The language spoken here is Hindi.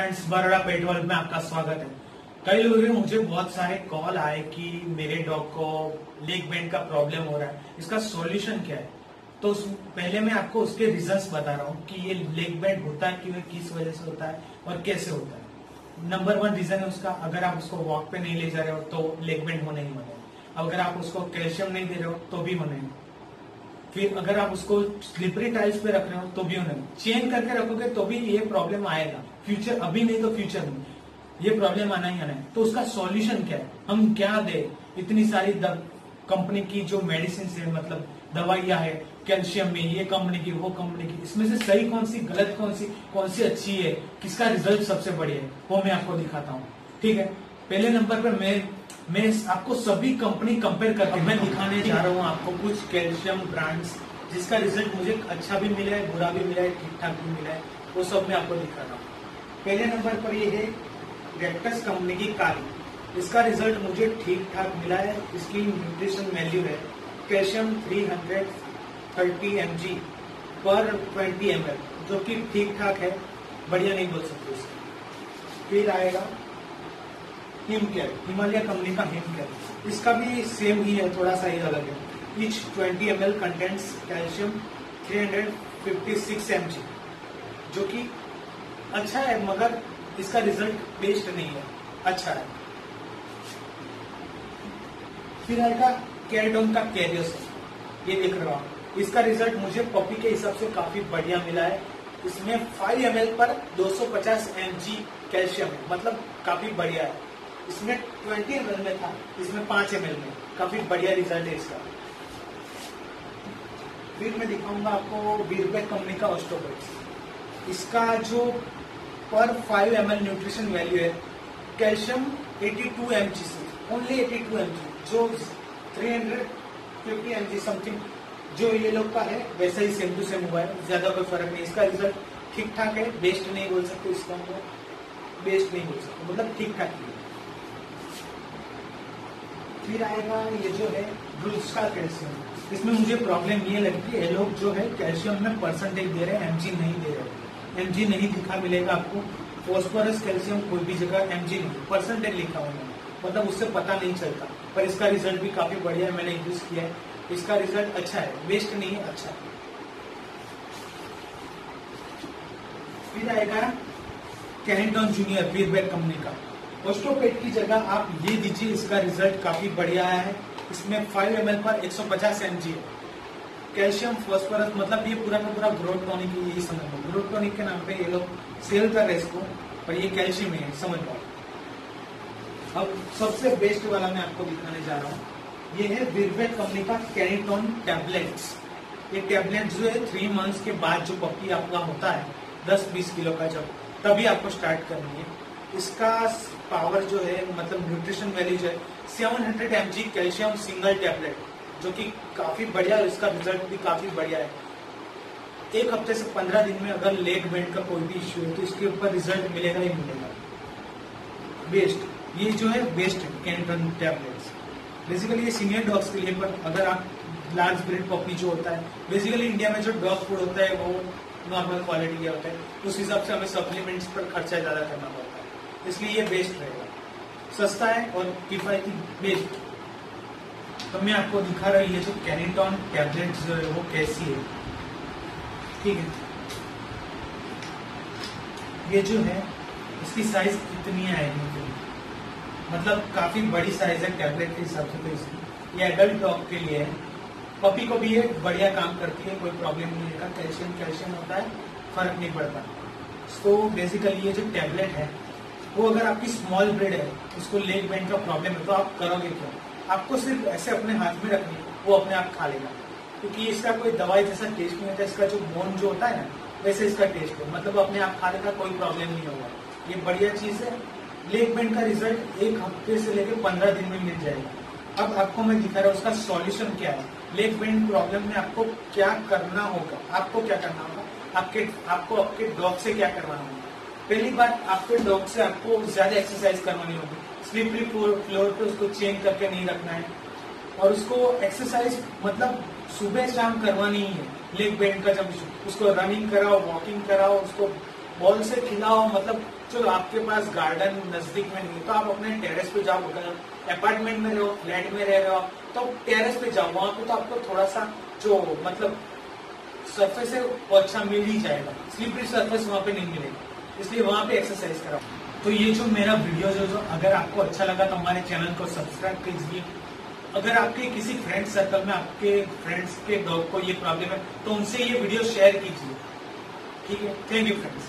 फ्रेंड्स बरोड़ा पेट वर्ल्ड में आपका स्वागत है। कई लोगों के मुझे बहुत सारे कॉल आए कि मेरे डॉग को लेग बैंड का प्रॉब्लम हो रहा है। इसका सॉल्यूशन क्या है? तो पहले मैं आपको उसके रीजंस बता रहा हूँ कि ये लेग बैंड होता है कि किस वजह से होता है और कैसे होता है। नंबर वन रीजन है उसका, अगर आप उसको वॉक पे नहीं ले जा रहे हो तो लेग बैंड होने ही होने अगर आप उसको कैल्शियम नहीं दे रहे हो तो भी होने फिर अगर आप उसको स्लिपरी टाइल्स पे रख रहे हो तो भी होने चेंज करके रखोगे तो भी ये प्रॉब्लम आएगा। फ्यूचर अभी नहीं तो फ्यूचर में। ये प्रॉब्लम आना ही आना है। तो उसका सॉल्यूशन क्या है? हम क्या दे? इतनी सारी कंपनी की जो मेडिसिन है मतलब दवाइयाँ है कैल्शियम में, ये कंपनी की, वो कंपनी की, इसमें से सही कौन सी, गलत कौन सी कौन सी अच्छी है, किसका रिज़ल्ट सबसे बढ़िया है, वो मैं आपको दिखाता हूँ। ठीक है? पहले नंबर पर मैं मैं आपको सभी कंपनी कंपेयर करके मैं दिखाने जा रहा हूँ आपको कुछ कैल्शियम ब्रांड्स जिसका रिज़ल्ट मुझे अच्छा भी मिला है, बुरा भी मिला है ठीक ठाक भी मिला है, वो सब मैं आपको दिखा रहा हूँ। पहले नंबर पर ये है रेक्टस कंपनी की काली इसका रिज़ल्ट मुझे ठीक ठाक मिला है। इसकी न्यूट्रिशन वैल्यू है कैल्शियम 330 mg पर 20 ml, जो कि ठीक ठाक है। बढ़िया नहीं बोल सकते इसका फिर आएगा हिम केयर हिमालय कंपनी का हिम केयर इसका भी सेम ही है थोड़ा सा ही अलग है। Each 20 M L contents calcium 356 M जो कि अच्छा है, मगर इसका रिज़ल्ट बेस्ट नहीं है। अच्छा है। फिर आएगा कैरडोन का कैरियस ये देख रहा हूँ। इसका रिज़ल्ट मुझे पपी के हिसाब से काफ़ी बढ़िया मिला है। इसमें 5 एम पर 250 एम कैल्शियम है। मतलब काफ़ी बढ़िया है। इसमें 20 एम में था, इसमें 5 एम में। काफ़ी बढ़िया रिज़ल्ट है इसका। फिर मैं दिखाऊँगा आपको बीरबेक कंपनी का ऑस्टोबेट्स इसका जो पर 5 एम न्यूट्रिशन वैल्यू है कैल्शियम 82 टू एम जी से ओनली 82 टू एम जी जो 350 एम जी समथिंग जो ये लोग का है, वैसा ही सेम टू सेम हुआ है, ज़्यादा कोई फ़र्क नहीं इसका रिज़ल्ट ठीक ठाक है बेस्ट नहीं बोल सकते इसका बेस्ट नहीं बोल सकते मतलब ठीक ठाक ही है। फिर आएगा ये जो है ब्रूस का कैल्शियम इसमें मुझे प्रॉब्लम ये लगती है लोग जो है कैल्शियम में परसेंटेज दे रहे हैं एमजी नहीं दे रहे एमजी नहीं लिखा मिलेगा आपको। फॉस्फोरस कैल्शियम कोई भी जगह एमजी नहीं परसेंटेज लिखा हुआ मतलब उससे पता नहीं चलता। पर इसका रिज़ल्ट भी काफ़ी बढ़िया है, मैंने यूज़ किया है। इसका रिज़ल्ट अच्छा है वेस्ट नहीं है अच्छा है। फिर आएगा कैनिटॉन जूनियर फीडबैक कंपनी का। ओस्टोपेट की जगह आप ये दीजिए, इसका रिज़ल्ट काफ़ी बढ़िया है। इसमें 5 एम पर 150 सौ है। कैल्शियम, फॉस्फोरस मतलब ये पूरा का पूरा ग्रोथ टॉनिक यही समझ लो। ग्रोथ टॉनिक के नाम पे ये लोग सेल कर रहे इसको, पर ये कैल्शियम है, समझ लो। अब सबसे बेस्ट वाला मैं आपको दिखाने जा रहा हूँ। ये है विरवेट कंपनी का कैनिटोन टैबलेट्स ये टैबलेट जो है थ्री मंथ्स के बाद जो पपी आपका होता है, दस बीस किलो का जब, तभी आपको स्टार्ट करनी है। इसका पावर जो है मतलब न्यूट्रिशन वैल्यू जो है seven hundred M G calcium single tablet जो कि काफ़ी बढ़िया इसका रिज़ल्ट भी काफ़ी बढ़िया है। एक हफ़्ते से पंद्रह दिन में अगर लेग बेंड का कोई भी इश्यू है तो इसके ऊपर रिज़ल्ट मिलेगा ही मिलेगा। बेस्ट ये जो है बेस्ट कैंटन टैबलेट्स बेसिकली ये सीनियर डॉग्स के लिए, पर अगर आप लार्ज ब्रेड पॉपी जो होता है बेसिकली इंडिया में जो डॉग फ़ूड होता है, वो नॉर्मल क्वालिटी का होता है, उस हिसाब से हमें सप्लीमेंट्स पर खर्चा ज़्यादा करना पड़ता है। इसलिए ये बेस्ट रहेगा। सस्ता है और किफायती बेस्ट तो मैं आपको दिखा रहा हूँ, ये जो कैनिटॉन टैबलेट जो है, वो कैसी है? ठीक है। ये जो है, इसकी साइज़ कितनी आएगी तो मतलब काफ़ी बड़ी साइज़ है टैबलेट के हिसाब से तो इसकी। ये एडल्ट डॉग के लिए है। पपी को भी ये बढ़िया काम करती है, कोई प्रॉब्लम नहीं है। कैल्शियम कैल्शियम होता है, फ़र्क नहीं पड़ता। तो बेसिकली ये जो टैबलेट है, वो अगर आपकी स्मॉल ब्रेड है उसको लेग बेंड का प्रॉब्लम है तो आप करोगे क्या? आपको सिर्फ़ ऐसे अपने हाथ में रखनी, वो अपने आप खा लेगा। क्योंकि इसका कोई दवाई जैसा टेस्ट नहीं होता, इसका जो बोन जो होता है ना, वैसे इसका टेस्ट है। मतलब अपने आप खा लेगा कोई प्रॉब्लम नहीं होगा। ये बढ़िया चीज़ है। लेग बेंड का रिज़ल्ट एक हफ़्ते से लेकर पंद्रह दिन में मिल जाएगा। अब आपको मैं दिखा रहा हूँ उसका सॉल्यूशन क्या है। लेग बेंड प्रॉब्लम में आपको क्या करना होगा? आपको क्या करना होगा? आपके, आपको आपके डॉग से क्या करवाना होगा? पहली बात, आपके डॉग से आपको ज़्यादा एक्सरसाइज करवानी होगी। स्लिपरी फ्लोर पे उसको चेंज करके नहीं रखना है। और उसको एक्सरसाइज मतलब सुबह शाम करवानी ही है। लेग बेंड का जब उसको रनिंग कराओ वॉकिंग कराओ, उसको बॉल से खिलाओ मतलब चलो आपके पास गार्डन नज़दीक में नहीं तो आप अपने टेरेस पे जाओ, अगर अपार्टमेंट में रहो फ्लैट में रह रहे हो तो टेरेस पे जाओ, वहाँ पे तो आपको थोड़ा सा जो मतलब सरफेस है, वो अच्छा मिल ही जाएगा। स्लिपरी सरफेस वहाँ पे नहीं मिलेगा। इसलिए वहाँ पे एक्सरसाइज करा तो ये जो मेरा वीडियो जो, जो अगर आपको अच्छा लगा तो हमारे चैनल को सब्सक्राइब कीजिए। अगर आपके किसी फ्रेंड सर्कल में आपके फ्रेंड्स के डॉग को ये प्रॉब्लम है तो उनसे ये वीडियो शेयर कीजिए। ठीक है? Thank you friends